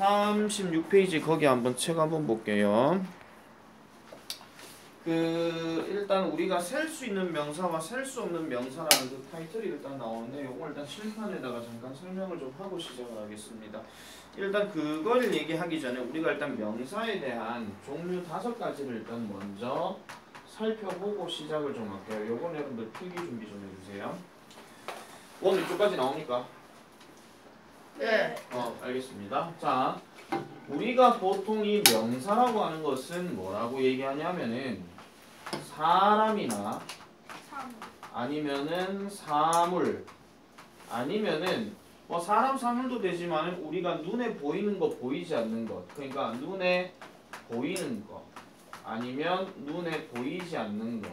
36페이지 거기 한번 책 한번 볼게요. 그 일단 우리가 셀 수 있는 명사와 셀 수 없는 명사라는 그 타이틀이 일단 나오는데 이걸 일단 실판에다가 잠깐 설명을 좀 하고 시작을 하겠습니다. 일단 그걸 얘기하기 전에 우리가 일단 명사에 대한 종류 다섯 가지를 일단 먼저 살펴보고 시작을 좀 할게요. 요건 여러분들 필기 준비 좀 해주세요. 원 이쪽까지 나옵니까? 네. 어, 알겠습니다. 자, 우리가 보통 이 명사라고 하는 것은 뭐라고 얘기하냐면은 사람이나 삼. 아니면은 사물 아니면은 뭐 사람 사물도 되지만 우리가 눈에 보이는 거 보이지 않는 것 그러니까 눈에 보이는 거 아니면 눈에 보이지 않는 거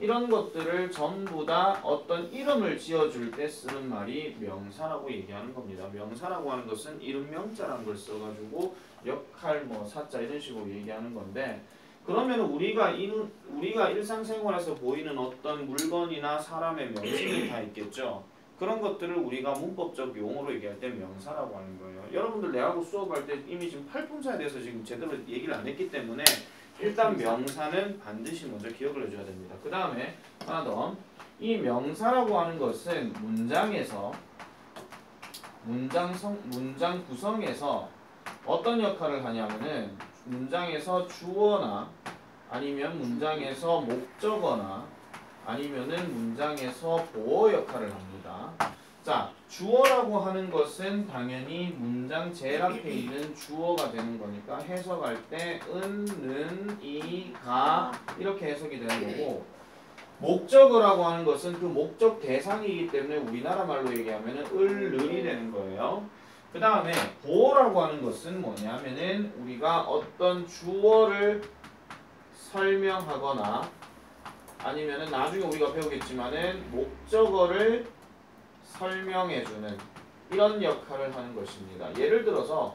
이런 것들을 전부 다 어떤 이름을 지어줄 때 쓰는 말이 명사라고 얘기하는 겁니다. 명사라고 하는 것은 이름 명자라는 걸 써가지고 역할 뭐 사자 이런 식으로 얘기하는 건데 그러면 우리가 이 우리가 일상생활에서 보이는 어떤 물건이나 사람의 명칭이 다 있겠죠. 그런 것들을 우리가 문법적 용어로 얘기할 때 명사라고 하는 거예요. 여러분들 내하고 수업할 때 이미 지금 팔품사에 대해서 지금 제대로 얘기를 안 했기 때문에 일단 명사는 반드시 먼저 기억을 해줘야 됩니다. 그 다음에 하나 더. 이 명사라고 하는 것은 문장에서 문장 성 문장 구성에서 어떤 역할을 하냐면은 문장에서 주어나 아니면 문장에서 목적어나 아니면은 문장에서 보어 역할을 합니다. 자, 주어라고 하는 것은 당연히 문장 제일 앞에 있는 주어가 되는 거니까 해석할 때 은, 는, 이, 가 이렇게 해석이 되는 거고 목적어라고 하는 것은 그 목적 대상이기 때문에 우리나라 말로 얘기하면 을, 는이 되는 거예요. 그 다음에 보어라고 하는 것은 뭐냐면은 우리가 어떤 주어를 설명하거나 아니면은 나중에 우리가 배우겠지만은 목적어를 설명해주는 이런 역할을 하는 것입니다. 예를 들어서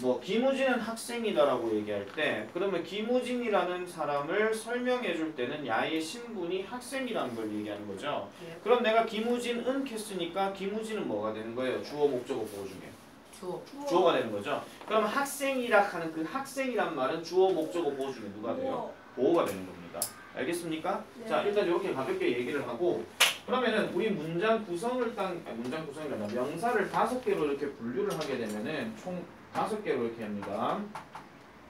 뭐 김우진은 학생이다라고 얘기할 때 그러면 김우진이라는 사람을 설명해 줄 때는 야의 신분이 학생이라는 걸 얘기하는 거죠. 네. 그럼 내가 김우진은 캐스니까 김우진은 뭐가 되는 거예요? 주어 목적어 보호 중에 주어. 주어가 되는 거죠. 그럼 학생이라 하는 그 학생이란 말은 주어 목적어 보호 중에 누가 돼요? 보호가 되는 겁니다. 알겠습니까? 네. 자 일단 이렇게 가볍게 얘기를 하고 그러면은 우리 문장 구성을 딱 아니, 문장 구성이란다 명사를 다섯 개로 이렇게 분류를 하게 되면은 총 다섯 개로 이렇게 합니다.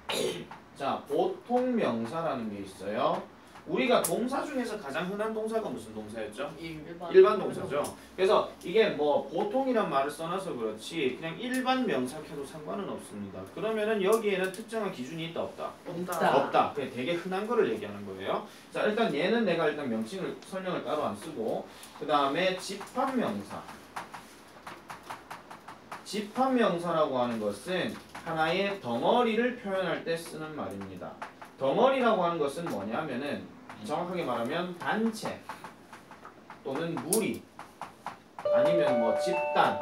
자 보통 명사라는 게 있어요. 우리가 동사 중에서 가장 흔한 동사가 무슨 동사였죠? 일반. 일반 동사죠. 그래서 이게 뭐 보통이란 말을 써놔서 그렇지 그냥 일반 명사켜도 상관은 없습니다. 그러면은 여기에는 특정한 기준이 있다 없다? 없다. 없다. 그냥 되게 흔한 거를 얘기하는 거예요. 자, 일단 얘는 내가 일단 명칭을 설명을 따로 안 쓰고 그 다음에 집합명사. 집합명사라고 하는 것은 하나의 덩어리를 표현할 때 쓰는 말입니다. 덩어리라고 하는 것은 뭐냐면은 정확하게 말하면 단체 또는 무리 아니면 뭐 집단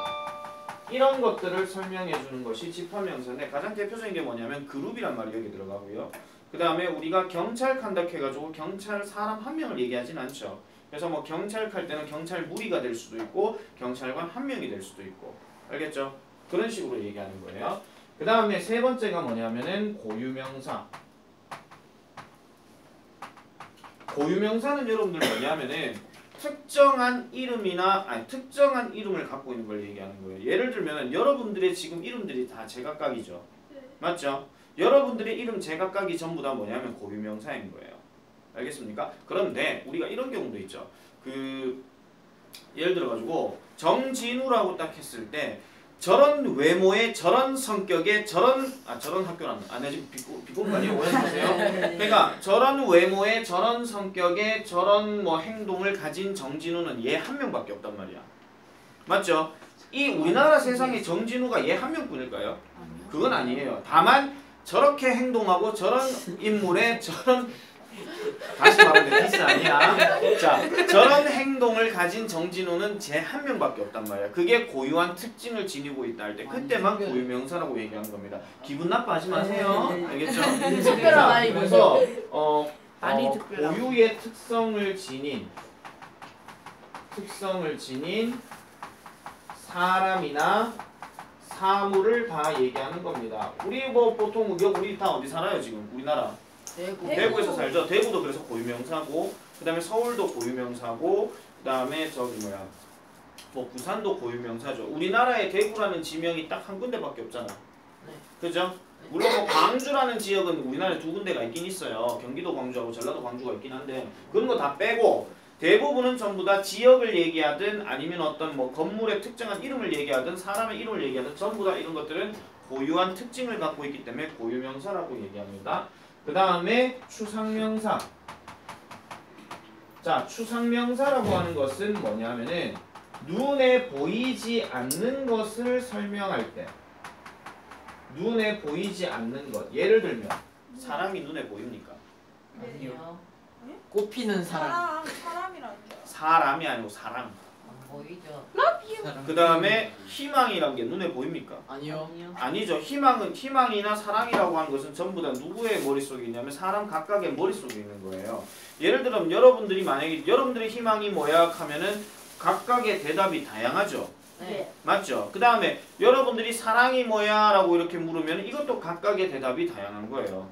이런 것들을 설명해 주는 것이 집합명사인데 가장 대표적인 게 뭐냐면 그룹이란 말이 여기 들어가고요. 그 다음에 우리가 경찰 칸닥 해가지고 경찰 사람 한 명을 얘기하진 않죠. 그래서 뭐 경찰 칼 때는 경찰 무리가 될 수도 있고 경찰관 한 명이 될 수도 있고 알겠죠? 그런 식으로 얘기하는 거예요. 그 다음에 세 번째가 뭐냐면은 고유명사. 고유명사는 여러분들 뭐냐면은 특정한 이름이나 아니 특정한 이름을 갖고 있는 걸 얘기하는 거예요. 예를 들면 여러분들의 지금 이름들이 다 제각각이죠. 맞죠? 여러분들의 이름 제각각이 전부 다 뭐냐면 고유명사인 거예요. 알겠습니까? 그런데 우리가 이런 경우도 있죠. 그 예를 들어 가지고 정진우라고 딱 했을 때 저런 외모에 저런 성격에 저런 아 저런 학교는 안 내지 비꼬 비꼬는 아니에요 오해하지 마세요. 그러니까 저런 외모에 저런 성격에 저런 뭐 행동을 가진 정진우는 얘 한 명밖에 없단 말이야. 맞죠? 이 우리나라 세상에 정진우가 얘 한 명뿐일까요? 그건 아니에요. 다만 저렇게 행동하고 저런 인물에 저런 다시 말하면 디스 아니야. 자, 저런 행동을 가진 정진우는 제 한 명밖에 없단 말이야. 그게 고유한 특징을 지니고 있다 할 때 그때만 완전. 고유 명사라고 얘기하는 겁니다. 기분 나빠하지 마세요. 네, 네. 알겠죠? 특별한 자, 말이 그래서 어, 어. 고유의 특성을 지닌 특성을 지닌 사람이나 사물을 다 얘기하는 겁니다. 우리 뭐 보통 우리 다 어디 살아요 지금 우리나라 대구. 대구. 대구에서 살죠. 대구도 그래서 고유명사고 그 다음에 서울도 고유명사고 그 다음에 저기 뭐야 뭐 부산도 고유명사죠. 우리나라에 대구라는 지명이 딱 한 군데밖에 없잖아. 네. 그죠? 물론 뭐 광주라는 지역은 우리나라에 두 군데가 있긴 있어요. 경기도 광주하고 전라도 광주가 있긴 한데 그런 거 다 빼고 대부분은 전부 다 지역을 얘기하든 아니면 어떤 뭐 건물의 특정한 이름을 얘기하든 사람의 이름을 얘기하든 전부 다 이런 것들은 고유한 특징을 갖고 있기 때문에 고유명사라고 얘기합니다. 그 다음에 추상명사. 자, 추상명사라고 하는 것은 뭐냐면은 눈에 보이지 않는 것을 설명할 때 눈에 보이지 않는 것. 예를 들면 사람이 눈에 보입니까? 아니요. 꽃피는 사람 사람 사람이라는 줄 알아. 사람이 아니고 사람. 안 보이죠. 그 다음에 희망이란 게 눈에 보입니까? 아니요 아니요. 아니죠. 희망은 희망이나 사랑이라고 하는 것은 전부 다 누구의 머릿속에 있냐면 사람 각각의 머릿속에 있는 거예요. 예를 들면 여러분들이 만약에 여러분들의 희망이 뭐야 하면은 각각의 대답이 다양하죠. 네. 맞죠? 그 다음에 여러분들이 사랑이 뭐야? 라고 이렇게 물으면 이것도 각각의 대답이 다양한 거예요.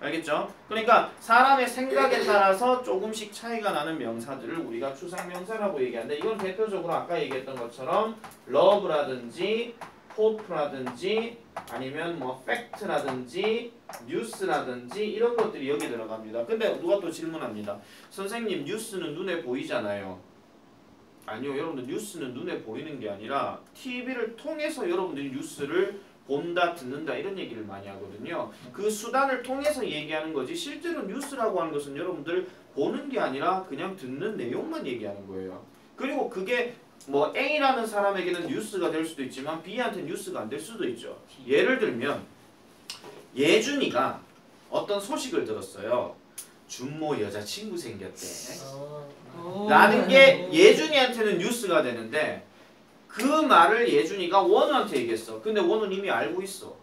알겠죠? 그러니까 사람의 생각에 따라서 조금씩 차이가 나는 명사들을 우리가 추상명사라고 얘기하는데 이건 대표적으로 아까 얘기했던 것처럼 love라든지 hope라든지 아니면 뭐 fact라든지 news라든지 이런 것들이 여기 들어갑니다. 근데 누가 또 질문합니다. 선생님 뉴스는 눈에 보이잖아요. 아니요, 여러분들 뉴스는 눈에 보이는 게 아니라 TV를 통해서 여러분들이 뉴스를 본다, 듣는다 이런 얘기를 많이 하거든요. 그 수단을 통해서 얘기하는 거지 실제로 뉴스라고 하는 것은 여러분들 보는 게 아니라 그냥 듣는 내용만 얘기하는 거예요. 그리고 그게 뭐 A라는 사람에게는 뉴스가 될 수도 있지만 B한테 뉴스가 안 될 수도 있죠. 예를 들면 예준이가 어떤 소식을 들었어요. 준모 여자친구 생겼대. 어. 라는 게 예준이한테는 뉴스가 되는데 그 말을 예준이가 원우한테 얘기했어. 근데 원우는 이미 알고 있어.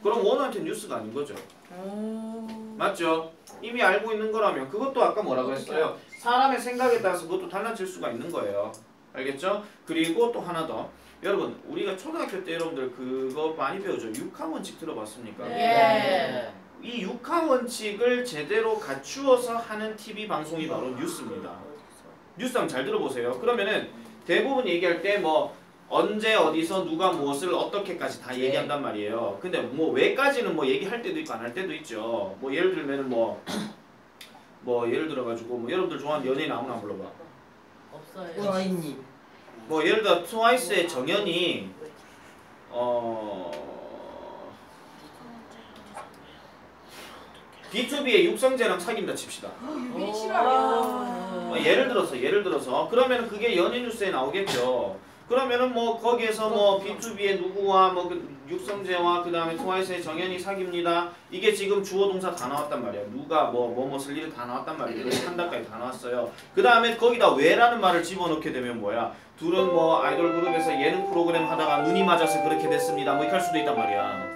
그럼 원우한테 뉴스가 아닌 거죠. 오. 맞죠? 이미 알고 있는 거라면 그것도 아까 뭐라고 했어요? 사람의 생각에 따라서 그것도 달라질 수가 있는 거예요. 알겠죠? 그리고 또 하나 더. 여러분, 우리가 초등학교 때 여러분들 그거 많이 배우죠? 육하 원칙 들어봤습니까? 예. 이 육하 원칙을 제대로 갖추어서 하는 TV 방송이 바로 뉴스입니다. 뉴스 한번 잘 들어보세요. 그러면은 대부분 얘기할 때 뭐 언제 어디서 누가 무엇을 어떻게까지 다 얘기한단 말이에요. 근데 뭐 왜까지는 뭐 얘기할 때도 있고 안 할 때도 있죠. 뭐 예를 들면은 뭐뭐 예를 들어 가지고 뭐 여러분들 좋아하는 연예인 아무나 불러봐. 없어요. 와인님 뭐 예를 들어 트와이스의 정연이 어 B2B의 육성재랑 사귄다 칩시다. 유빈 오. 싫어요. 어, 예를 들어서 예를 들어서 그러면 그게 연예 뉴스에 나오겠죠. 그러면은 뭐 거기에서 뭐 B2B의 누구와 뭐 그 육성재와 그 다음에 트와이스의 정연이 사깁니다. 이게 지금 주어 동사 다 나왔단 말이야. 누가 뭐 뭐뭐을 일을 다 나왔단 말이에요. 한다까지 다 나왔어요. 그 다음에 거기다 왜라는 말을 집어넣게 되면 뭐야? 둘은 뭐 아이돌 그룹에서 예능 프로그램 하다가 눈이 맞아서 그렇게 됐습니다. 뭐 이렇게 할 수도 있단 말이야.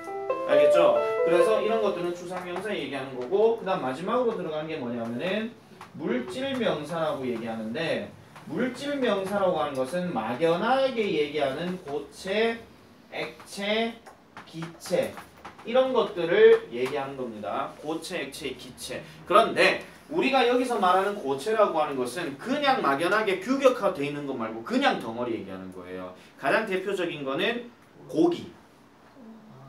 알겠죠? 그래서 이런 것들은 추상명사 얘기하는 거고 그 다음 마지막으로 들어가는 게 뭐냐면은 물질명사라고 얘기하는데 물질명사라고 하는 것은 막연하게 얘기하는 고체, 액체, 기체 이런 것들을 얘기하는 겁니다. 고체, 액체, 기체. 그런데 우리가 여기서 말하는 고체라고 하는 것은 그냥 막연하게 규격화되어 있는 것 말고 그냥 덩어리 얘기하는 거예요. 가장 대표적인 거는 고기.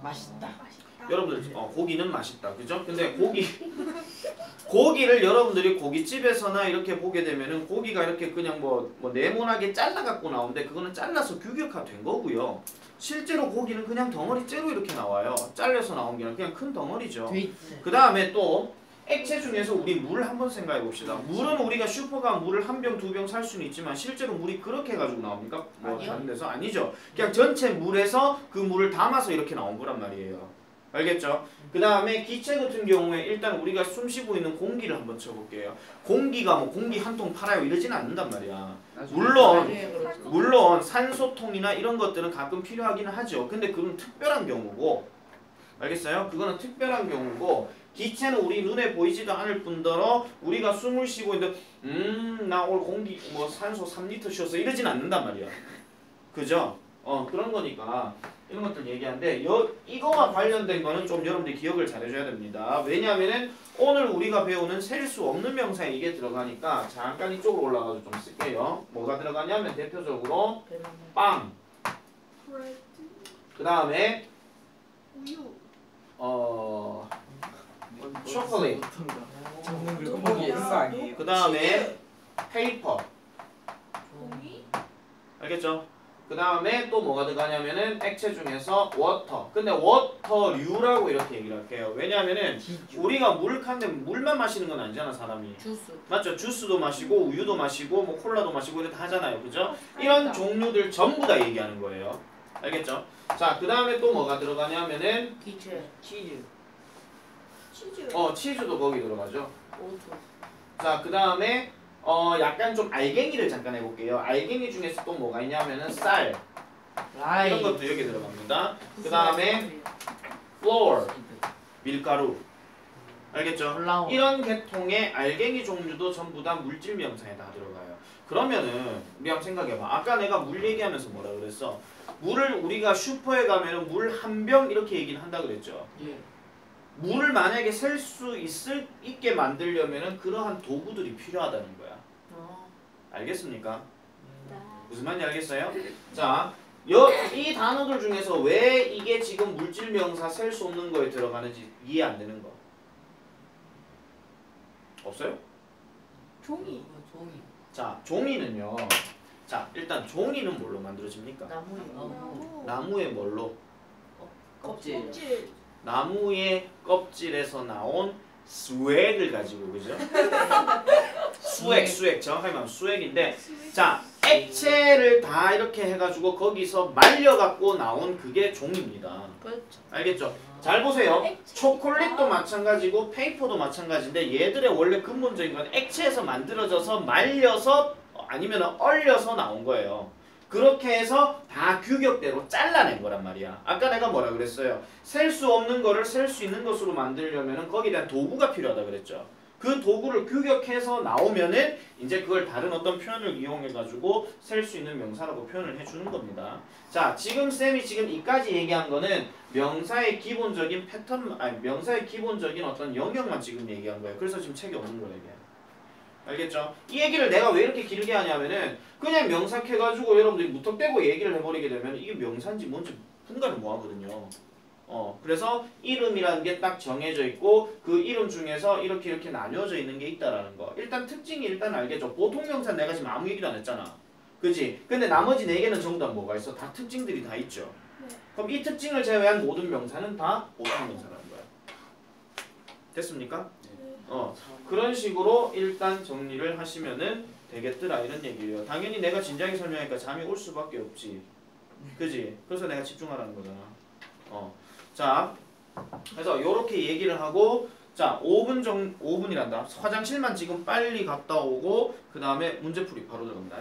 맛있다 맛있다. 여러분들 어, 고기는 맛있다 그죠? 근데 고기 고기를 여러분들이 고깃집에서나 이렇게 보게 되면은 고기가 이렇게 그냥 뭐, 뭐 네모나게 잘라 갖고 나오는데 그거는 잘라서 규격화 된 거고요. 실제로 고기는 그냥 덩어리째로 이렇게 나와요. 잘려서 나온 게 아니라 그냥 큰 덩어리죠. 그 다음에 또 액체 중에서 우리 물 한번 생각해 봅시다. 물은 우리가 슈퍼가 물을 한 병 두 병 살 수는 있지만 실제로 물이 그렇게 가지고 나옵니까? 뭐 아니요. 다른 데서 아니죠. 그냥 전체 물에서 그 물을 담아서 이렇게 나온 거란 말이에요. 알겠죠? 그 다음에 기체 같은 경우에 일단 우리가 숨 쉬고 있는 공기를 한번 쳐볼게요. 공기가 뭐 공기 한 통 팔아요 이러지는 않는단 말이야. 물론 나중에 그렇죠. 물론 산소통이나 이런 것들은 가끔 필요하기는 하죠. 근데 그건 특별한 경우고 알겠어요? 그거는 특별한 경우고 기체는 우리 눈에 보이지도 않을 뿐더러 우리가 숨을 쉬고 있는데 음 나 오늘 공기 뭐 산소 3리터 쉬었어 이러진 않는단 말이야. 그죠? 어 그런 거니까 이런 것들 얘기하는데 여, 이거와 관련된 거는 좀 여러분들이 기억을 잘 해줘야 됩니다. 왜냐하면은 오늘 우리가 배우는 셀 수 없는 명사에 이게 들어가니까 잠깐 이쪽으로 올라가서 좀 쓸게요. 뭐가 들어가냐면 대표적으로 빵, 그 다음에 우유 어 초콜릿, S 아니에요? 그 다음에 paper, 알겠죠? 그 다음에 또 뭐가 들어가냐면은 액체 중에서 water. 근데 water류라고 이렇게 얘기를 할게요. 왜냐하면은 우리가 물 칸데 물만 마시는 건 아니잖아 사람이. 주스. 맞죠? 주스도 마시고 우유도 마시고 뭐 콜라도 마시고 이렇게 다 하잖아요. 그죠? 이런 종류들 전부 다 얘기하는 거예요. 알겠죠? 자, 그 다음에 또 뭐가 들어가냐면은 기체. 치즈. 치즈 어 치즈도 거기 들어가죠. 어 또. 자, 그 다음에 어 약간 좀 알갱이를 잠깐 해볼게요. 알갱이 중에서 또 뭐가 있냐면은 쌀 rice. 이런 것도 여기 들어갑니다. 그 다음에 flour 밀가루 알겠죠? flour. 이런 계통의 알갱이 종류도 전부 다 물질 명사에 다 들어가요. 그러면은 우리 한번 생각해봐. 아까 내가 물 얘기하면서 뭐라 그랬어? 물을 우리가 슈퍼에 가면은 물 한 병 이렇게 얘기는 한다 그랬죠. 예. 물을 만약에 셀 수 있을 있게 만들려면은 그러한 도구들이 필요하다는 거야. 어. 알겠습니까? 무슨 말인지 알겠어요? 자, 여, 이 단어들 중에서 왜 이게 지금 물질 명사 셀 수 없는 거에 들어가는지 이해 안 되는 거 없어요? 종이 종이. 자, 종이는요. 자, 일단 종이는 뭘로 만들어집니까? 나무요. 나무 나무의 뭘로? 껍질. 껍질 나무의 껍질에서 나온 수액을 가지고 그죠? 수액, 수액 정확하게 말하면 수액인데 자, 액체를 다 이렇게 해가지고 거기서 말려갖고 나온 그게 종입니다. 그렇죠. 알겠죠? 잘 보세요. 초콜릿도 마찬가지고 페이퍼도 마찬가지인데 얘들의 원래 근본적인 건 액체에서 만들어져서 말려서 어, 아니면 얼려서 나온 거예요. 그렇게 해서 다 규격대로 잘라낸 거란 말이야. 아까 내가 뭐라 그랬어요? 셀 수 없는 거를 셀 수 있는 것으로 만들려면 거기에 대한 도구가 필요하다 그랬죠. 그 도구를 규격해서 나오면은 이제 그걸 다른 어떤 표현을 이용해 가지고 셀 수 있는 명사라고 표현을 해주는 겁니다. 자, 지금 쌤이 지금 이까지 얘기한 거는 명사의 기본적인 패턴, 아니 명사의 기본적인 어떤 영역만 지금 얘기한 거예요. 그래서 지금 책이 없는 거예요. 알겠죠? 이 얘기를 내가 왜 이렇게 길게 하냐면은 그냥 명사해가지고 여러분들이 무턱대고 얘기를 해버리게 되면 이게 명사인지 뭔지 분간을 못 하거든요. 어, 그래서 이름이라는 게 딱 정해져 있고 그 이름 중에서 이렇게 이렇게 나뉘어져 있는 게 있다라는 거. 일단 특징이 일단 알겠죠. 보통 명사 내가 지금 아무 얘기도 안 했잖아. 그지? 근데 나머지 네 개는 전부 다 뭐가 있어? 다 특징들이 다 있죠. 네. 그럼 이 특징을 제외한 모든 명사는 다 보통 명사라는 거야. 됐습니까? 어, 그런 식으로 일단 정리를 하시면은 되겠더라 이런 얘기예요. 당연히 내가 진지하게 설명하니까 잠이 올 수밖에 없지. 그지? 그래서 내가 집중하라는 거잖아. 어. 자, 그래서 요렇게 얘기를 하고 자, 5분 정 5분이란다. 화장실만 지금 빨리 갔다 오고 그 다음에 문제풀이 바로 들어갑니다.